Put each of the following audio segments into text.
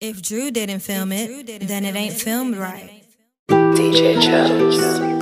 If Drew didn't film if it, didn't then film it ain't filmed right. DJ Childs.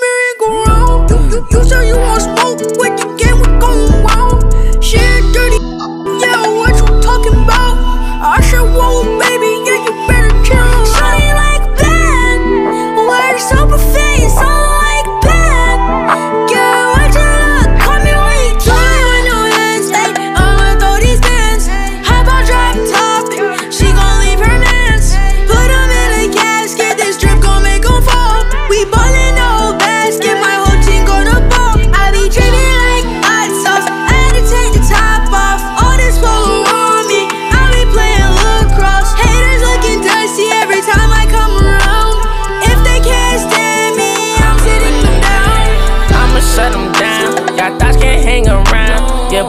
You, you, you sure you want smoke? What you get.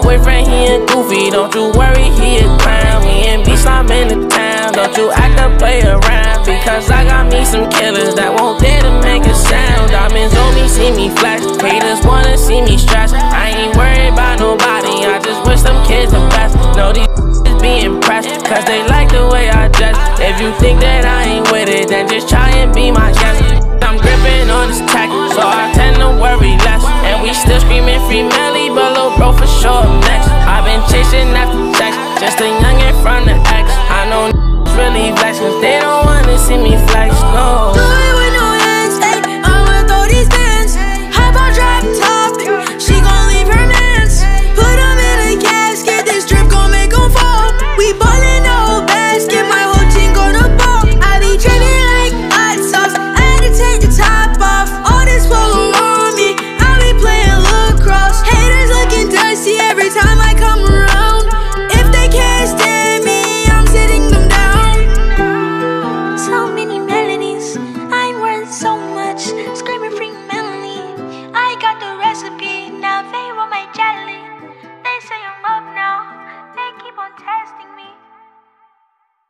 Boyfriend, he ain't goofy, don't you worry, he a clown. Me and beast, I'm in the town, don't you act up, play around. Because I got me some killers that won't dare to make a sound. Diamonds on me, see me flash. Haters wanna see me stretch. I ain't worried about nobody, I just wish them kids the best. Know these be impressed, cause they like the way I dress. If you think that I